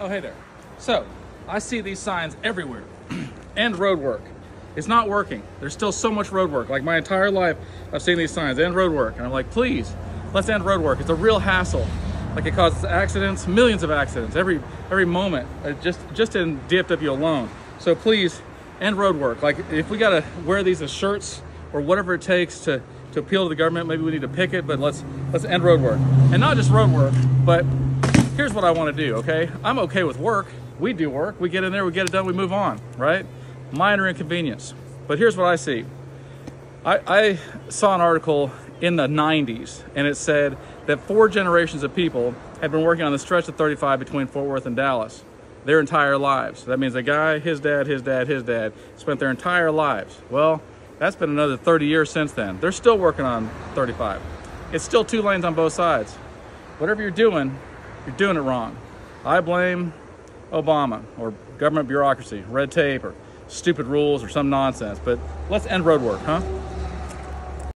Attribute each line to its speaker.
Speaker 1: Oh, hey there. So, I see these signs everywhere. End road work. It's not working. There's still so much road work. Like my entire life, I've seen these signs, end road work. And I'm like, please, let's end road work. It's a real hassle. Like it causes accidents, millions of accidents every every moment, uh, just just in DFW alone. So please, end road work. Like if we gotta wear these as shirts or whatever it takes to to appeal to the government, maybe we need to pick it, but let's let's end road work. And not just road work, but here's what I want to do, okay? I'm okay with work. We do work. We get in there, we get it done, we move on, right? Minor inconvenience. But here's what I see. I, I saw an article in the 90s, and it said that four generations of people had been working on the stretch of 35 between Fort Worth and Dallas their entire lives. That means a guy, his dad, his dad, his dad spent their entire lives. Well, that's been another 30 years since then. They're still working on 35. It's still two lanes on both sides. Whatever you're doing, you're doing it wrong. I blame Obama or government bureaucracy, red tape, or stupid rules or some nonsense. But let's end road work, huh?